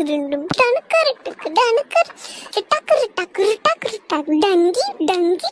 ரெண்டும் டனக்கரு டுக்கு டனக்கரு டக்கரு டக்கரு டக்கரு டக்கு டங்கி டங்கி